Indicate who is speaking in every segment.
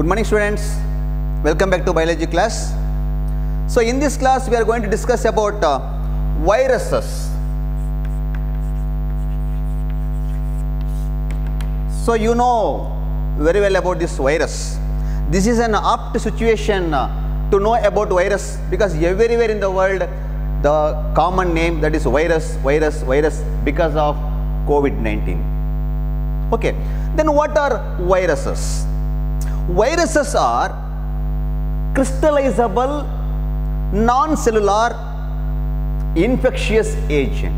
Speaker 1: Good morning students. Welcome back to biology class. So in this class we are going to discuss about uh, viruses. So you know very well about this virus. This is an apt situation uh, to know about virus because everywhere in the world the common name that is virus, virus, virus because of COVID-19. Okay, then what are viruses? Viruses are crystallizable non-cellular infectious agent.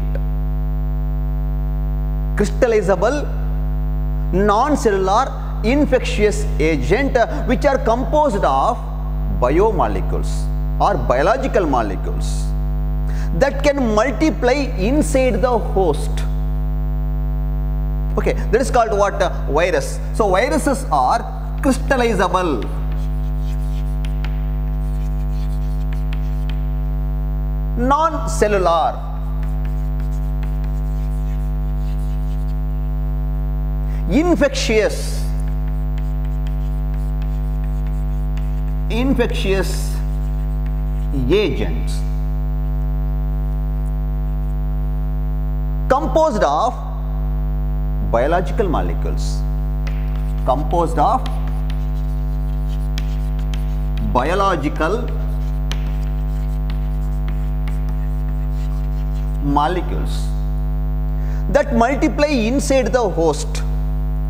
Speaker 1: Crystallizable non-cellular infectious agent which are composed of biomolecules or biological molecules that can multiply inside the host. Okay that is called what? Uh, virus. So viruses are crystallizable. Non cellular infectious. Infectious agents. Composed of biological molecules. Composed of biological molecules that multiply inside the host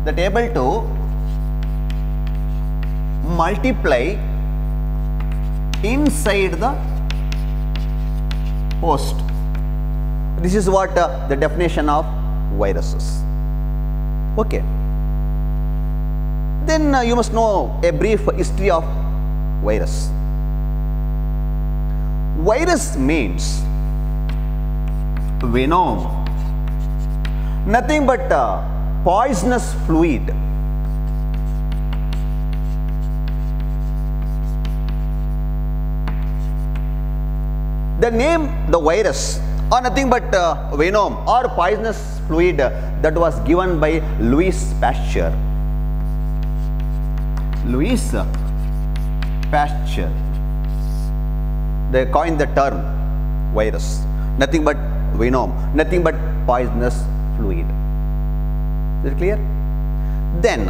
Speaker 1: that able to multiply inside the host. This is what uh, the definition of viruses. Okay. Then uh, you must know a brief history of virus virus means venom nothing but uh, poisonous fluid the name the virus or nothing but uh, venom or poisonous fluid that was given by Louis Pasteur. Louis Pasteur. They coined the term virus. Nothing but venom, nothing but poisonous fluid. Is it clear? Then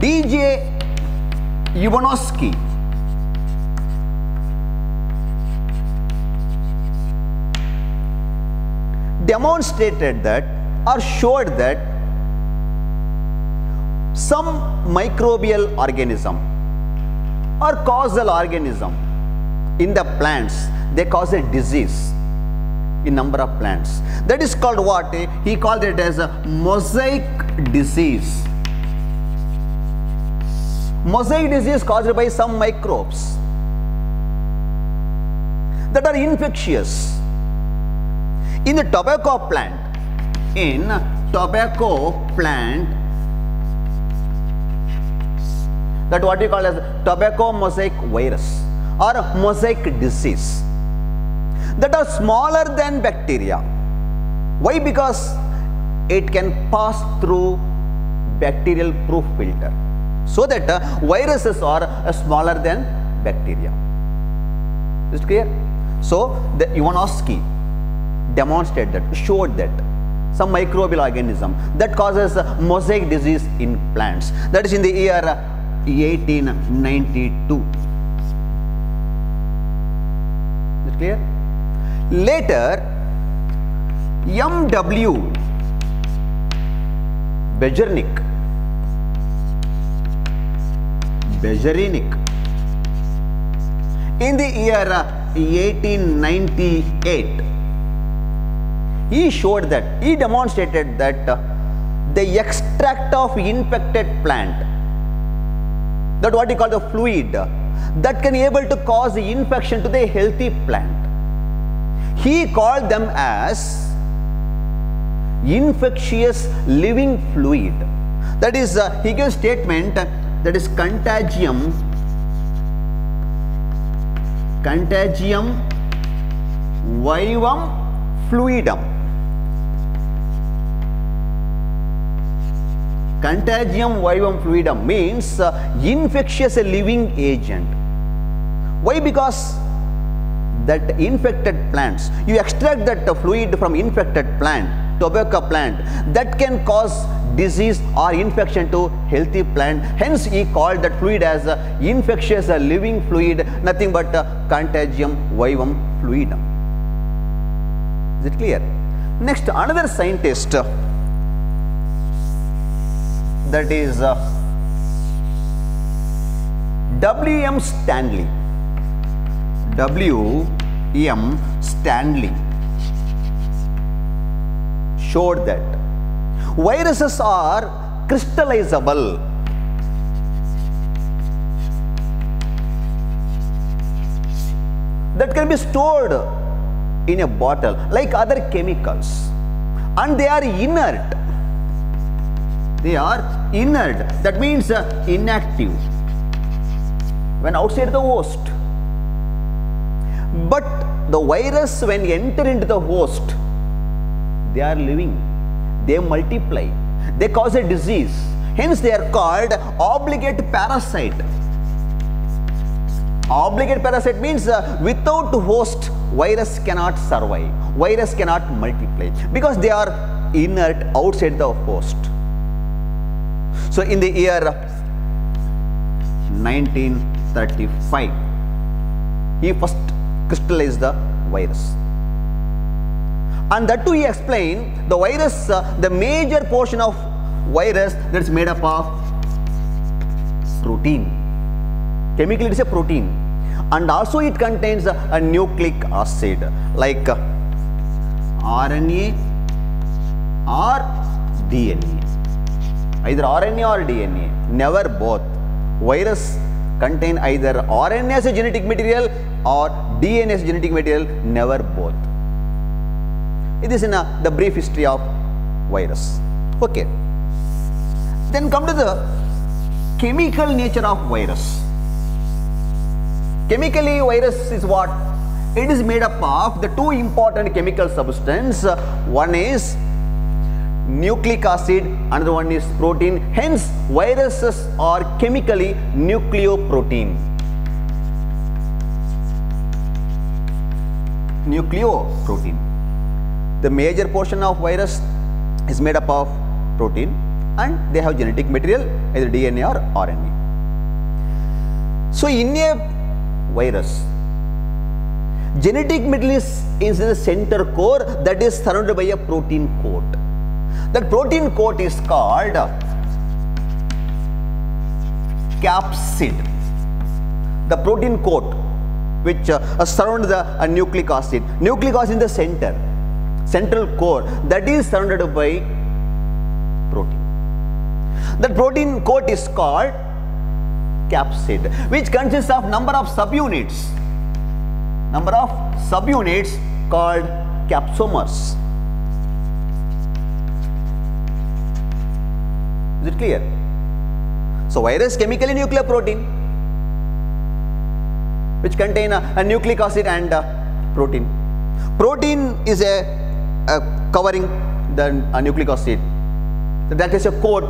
Speaker 1: DJ Ivanovsky demonstrated that or showed that some microbial organism or causal organism. In the plants they cause a disease. In number of plants. That is called what? He called it as a mosaic disease. Mosaic disease caused by some microbes that are infectious. In the tobacco plant in tobacco plant that what we call as tobacco mosaic virus or mosaic disease. That are smaller than bacteria. Why? Because it can pass through bacterial proof filter. So that uh, viruses are uh, smaller than bacteria. Is it clear? So the Ivanovsky demonstrated that, showed that some microbial organism that causes mosaic disease in plants. That is in the year 1892. Is it clear? Later, M.W. Beijerinck, Beijerinck, in the year 1898, he showed that he demonstrated that uh, the extract of infected plant that what he called the fluid that can be able to cause the infection to the healthy plant. He called them as infectious living fluid. That is uh, he gave statement that is contagium contagium vivum fluidum contagium vivum fluidum means uh, infectious living agent. Why? Because that infected plants, you extract that fluid from infected plant, tobacco plant, that can cause disease or infection to healthy plant. Hence, he called that fluid as uh, infectious uh, living fluid, nothing but uh, contagium vivum fluidum. Is it clear? Next, another scientist that is uh, W.M. Stanley. W.M. Stanley showed that viruses are crystallizable. That can be stored in a bottle like other chemicals and they are inert they are inert. That means uh, inactive. When outside the host. But the virus when enter into the host they are living. They multiply. They cause a disease. Hence they are called obligate parasite. Obligate parasite means uh, without host virus cannot survive. Virus cannot multiply. Because they are inert outside the host so in the year 1935 he first crystallized the virus. And that too he explained the virus uh, the major portion of virus that's made up of protein. Chemically it is a protein. And also it contains a, a nucleic acid like uh, RNA or DNA either RNA or DNA never both. Virus contain either RNA as a genetic material or DNA as genetic material never both. It is in a, the brief history of virus. Okay. Then come to the chemical nature of virus. Chemically virus is what? It is made up of the two important chemical substance. One is nucleic acid another one is protein hence viruses are chemically nucleoprotein. Nucleoprotein. The major portion of virus is made up of protein and they have genetic material either dna or rna so in a virus genetic material is in the center core that is surrounded by a protein coat that protein coat is called capsid. The protein coat which uh, surrounds the uh, nucleic acid. Nucleic acid in the center. Central core that is surrounded by protein. That protein coat is called capsid which consists of number of subunits. Number of subunits called capsomers is it clear? So virus chemically nuclear protein which contain a, a nucleic acid and protein. Protein is a, a covering the a nucleic acid. That is a coat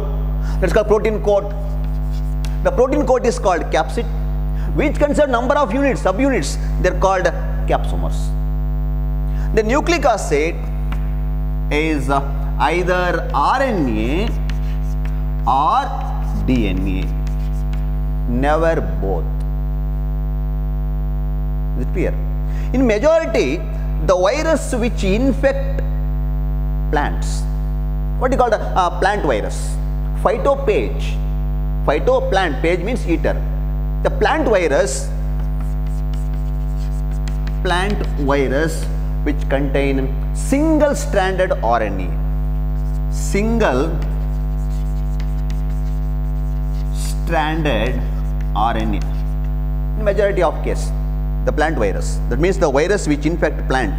Speaker 1: that's called protein coat the protein coat is called capsid, which consists number of units, subunits. They're called capsomers. The nucleic acid is uh, either RNA or DNA, never both. Is it clear? In majority, the virus which infect plants, what do you call the uh, plant virus? Phytophage phytoplant phage means eater the plant virus plant virus which contain single stranded RNA single stranded RNA in majority of case the plant virus. That means the virus which infect plant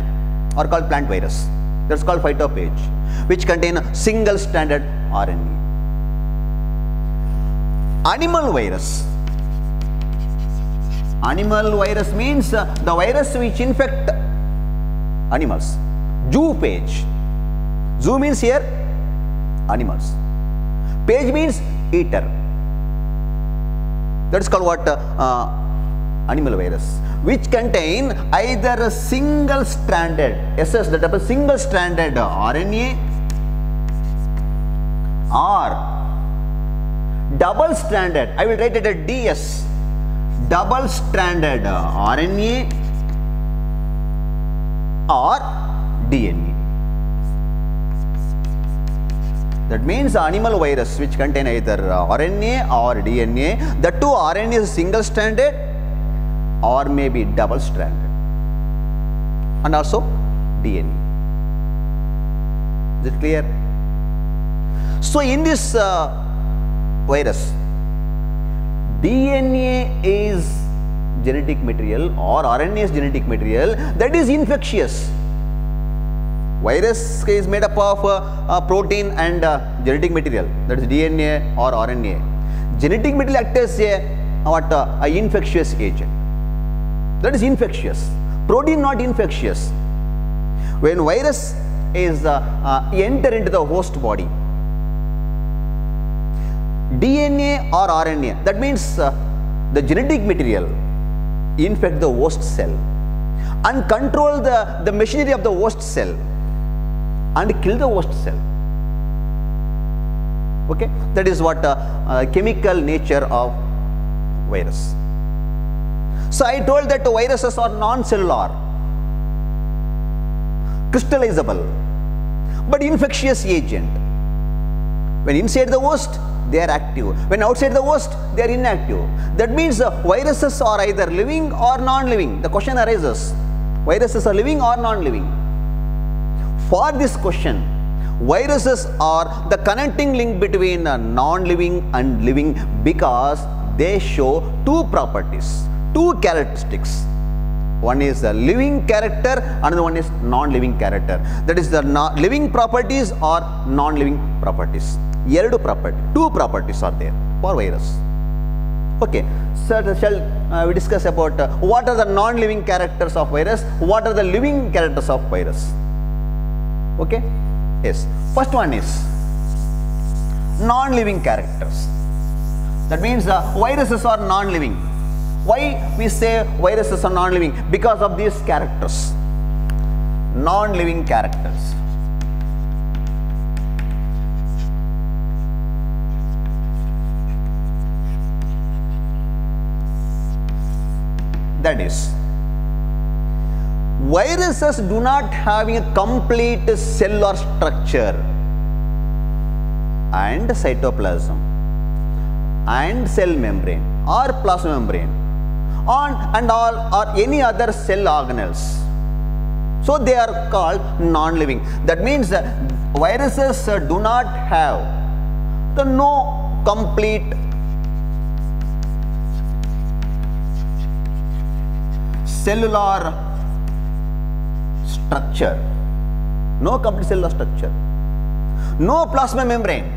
Speaker 1: are called plant virus. That's called phytophage which contain a single stranded RNA animal virus. Animal virus means uh, the virus which infect animals. Zoophage zoo means here animals. Phage means eater. That is called what? Uh, animal virus, which contain either a single stranded, SS, that a single stranded RNA or double stranded, I will write it as DS, double stranded RNA or DNA. That means animal virus which contain either RNA or DNA. The two RNA is single stranded or maybe double stranded and also DNA. Is it clear? So in this uh, virus, DNA is genetic material or RNA is genetic material that is infectious. Virus is made up of uh, uh, protein and uh, genetic material that is DNA or RNA. Genetic material acts as a what uh, a infectious agent that is infectious. Protein not infectious. When virus is enter into the host body, DNA or RNA, that means the genetic material infect the host cell and control the, the machinery of the host cell and kill the host cell. Okay, that is what uh, uh, chemical nature of virus. So I told that viruses are non-cellular, crystallizable, but infectious agent. When inside the host, they are active. When outside the host, they are inactive. That means uh, viruses are either living or non-living. The question arises, viruses are living or non-living? For this question, viruses are the connecting link between uh, non-living and living because they show two properties, two characteristics. One is the living character, another one is non-living character. That is the living properties or non-living properties. ಎರಡು property two properties are there for virus okay sir shall we discuss about what are the non living characters of virus what are the living characters of virus okay? Yes. First one is non-living characters. That means the viruses are non-living. Why we say viruses are non-living? Because of these characters. Non-living characters. That is viruses do not have a complete cellular structure. And cytoplasm. And cell membrane or plasma membrane. On and all or any other cell organelles. So they are called non-living. That means uh, viruses uh, do not have the no complete cellular structure no complete cellular structure no plasma membrane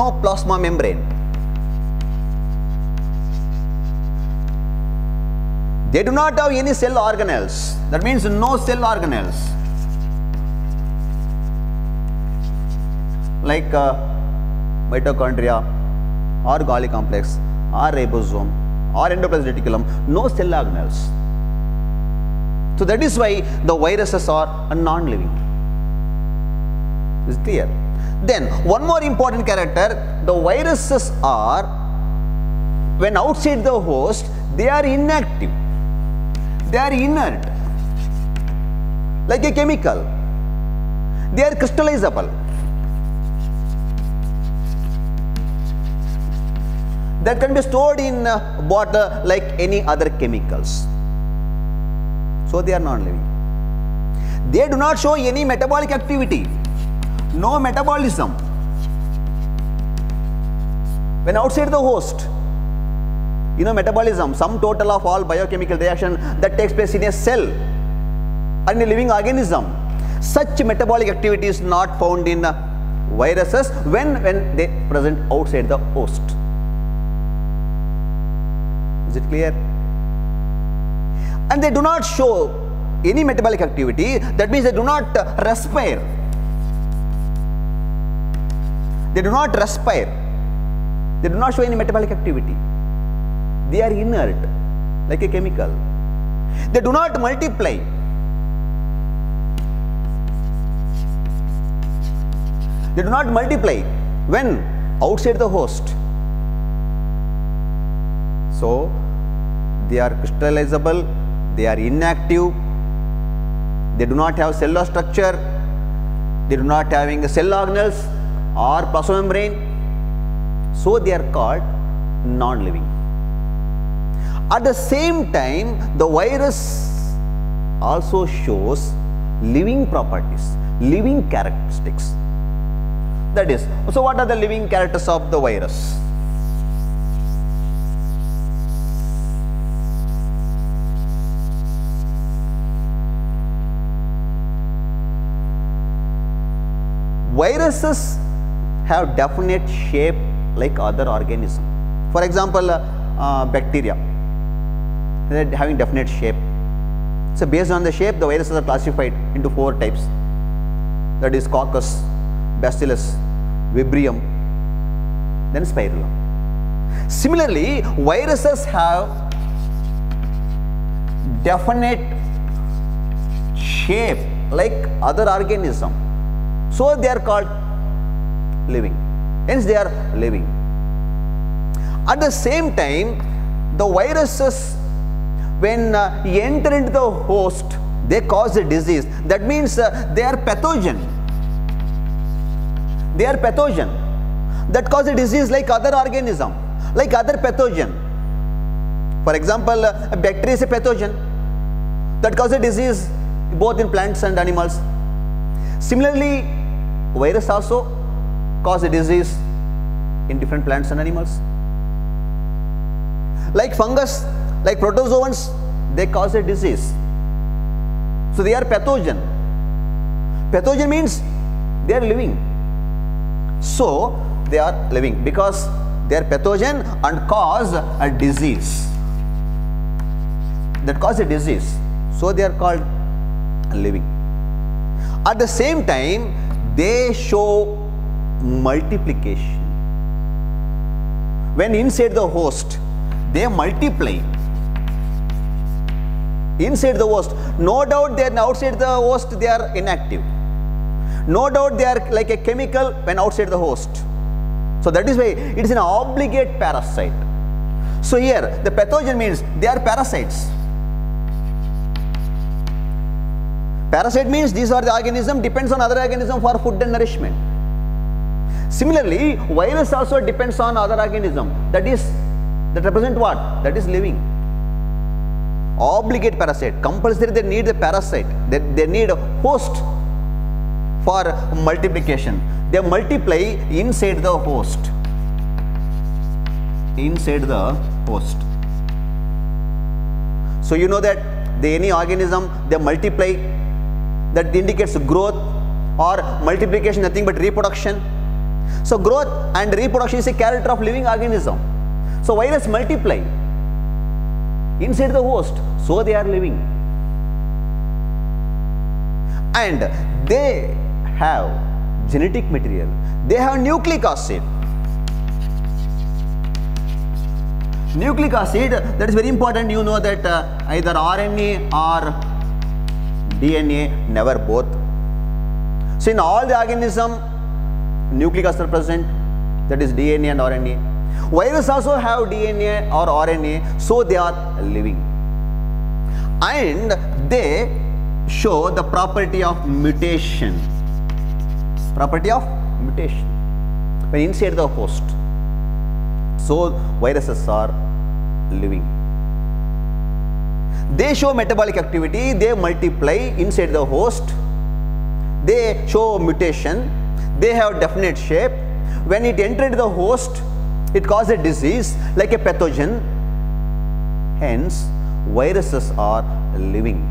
Speaker 1: no plasma membrane they do not have any cell organelles that means no cell organelles like uh, mitochondria or Golgi complex or ribosome or endoplasmic reticulum, no cell organelles. So that is why the viruses are non-living. Is clear? Then one more important character, the viruses are when outside the host, they are inactive. They are inert. Like a chemical. They are crystallizable. that can be stored in uh, water like any other chemicals. So they are non-living. They do not show any metabolic activity, no metabolism. When outside the host, you know metabolism, sum total of all biochemical reaction that takes place in a cell and a living organism. Such metabolic activity is not found in viruses when, when they present outside the host. Is it clear? And they do not show any metabolic activity. That means they do not respire. They do not respire. They do not show any metabolic activity. They are inert, like a chemical. They do not multiply. They do not multiply when outside the host. So, they are crystallizable, they are inactive, they do not have cellular structure, they do not having cell organelles or plasmamembrane, so they are called non-living. At the same time, the virus also shows living properties, living characteristics. That is, so what are the living characters of the virus? Viruses have definite shape like other organism. For example, uh, uh, bacteria, having definite shape. So based on the shape, the viruses are classified into four types. That is coccus, bacillus, Vibrium, then spirillum. Similarly, viruses have definite shape like other organism. So they are called living. Hence they are living. At the same time, the viruses when uh, enter into the host, they cause a disease. That means uh, they are pathogen. They are pathogen that cause a disease like other organism, like other pathogen. For example, uh, a bacteria is a pathogen that cause a disease both in plants and animals. Similarly, virus also cause a disease in different plants and animals. Like fungus, like protozoans, they cause a disease. So they are pathogen. Pathogen means they are living. So they are living because they are pathogen and cause a disease. That cause a disease. So they are called living. At the same time, they show multiplication. When inside the host, they multiply. Inside the host, no doubt they are outside the host, they are inactive. No doubt they are like a chemical when outside the host. So that is why it is an obligate parasite. So here the pathogen means they are parasites. Parasite means these are the organism depends on other organism for food and nourishment. Similarly, virus also depends on other organism that is that represent what? That is living. Obligate parasite. Compulsory they need the parasite. They, they need a host for multiplication. They multiply inside the host. Inside the host. So you know that the any organism they multiply that indicates growth or multiplication nothing but reproduction. So growth and reproduction is a character of living organism. So virus multiply inside the host, so they are living. And they have genetic material. They have nucleic acid. Nucleic acid, that is very important. You know that uh, either RNA or DNA, never both. So in all the organism, nucleic acid are present, that is DNA and RNA. Virus also have DNA or RNA, so they are living. And they show the property of mutation. Property of mutation when inside the host. So viruses are living. They show metabolic activity, they multiply inside the host, they show mutation, they have definite shape. When it entered the host, it caused a disease like a pathogen. Hence, viruses are living.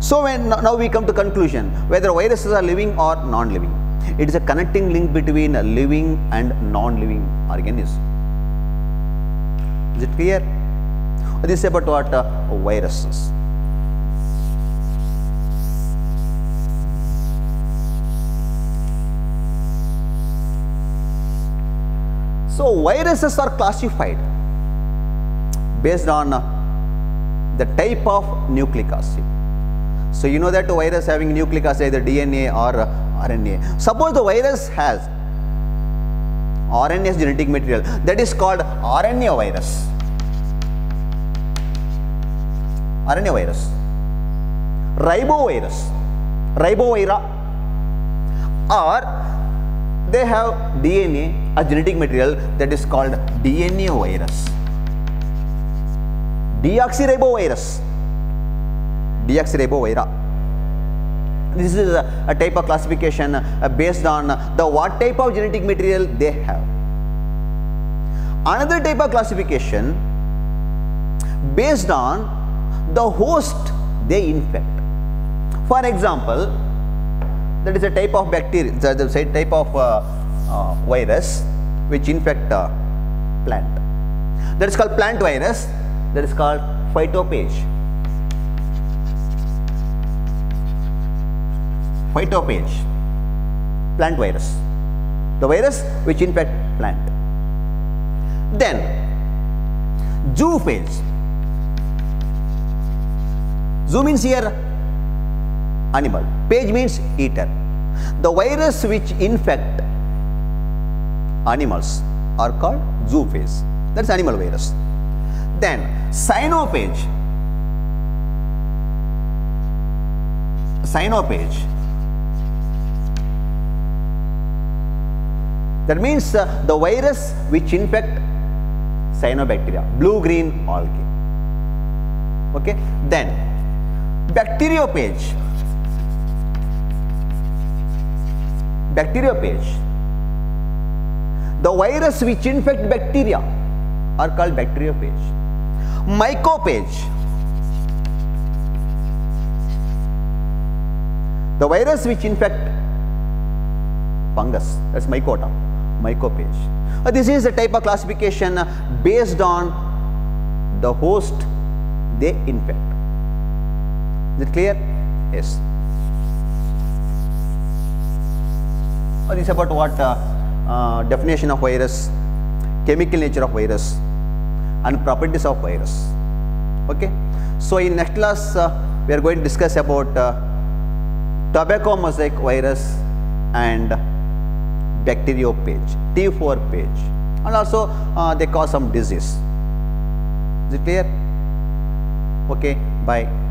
Speaker 1: So when now we come to conclusion whether viruses are living or non-living. It is a connecting link between a living and non-living organism. Is it clear? This is about what uh, viruses. So viruses are classified based on uh, the type of nucleic acid. So you know that virus having nucleic acid either DNA or uh, RNA. Suppose the virus has RNA genetic material that is called RNA virus. RNA virus, ribovirus, ribovira, or they have DNA, a genetic material that is called DNA virus. Deoxyribovirus, deoxyribovira. This is a, a type of classification uh, based on the what type of genetic material they have. Another type of classification based on the host they infect. For example, that is a type of bacteria, is a type of uh, uh, virus which infect uh, plant. That is called plant virus. That is called phytophage. Phytophage, plant virus. The virus which infect plant. Then, zoophage. Zoo means here animal. phage means eater. The virus which infect animals are called zoophage. That's animal virus. Then cyanophage. Cyanophage. That means uh, the virus which infect cyanobacteria, blue-green algae. Okay. Then bacteriophage. Bacteriophage. The virus which infect bacteria are called bacteriophage. Mycophage. The virus which infect fungus, that's mycota, mycophage. Uh, this is a type of classification uh, based on the host they infect. Is it clear? Yes. This is about what uh, uh, definition of virus, chemical nature of virus and properties of virus. Okay. So in next class uh, we are going to discuss about uh, tobacco mosaic virus and bacteriophage, T4 phage and also uh, they cause some disease. Is it clear? Okay, bye.